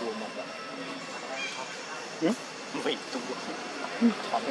と思う。うん？もいと思う。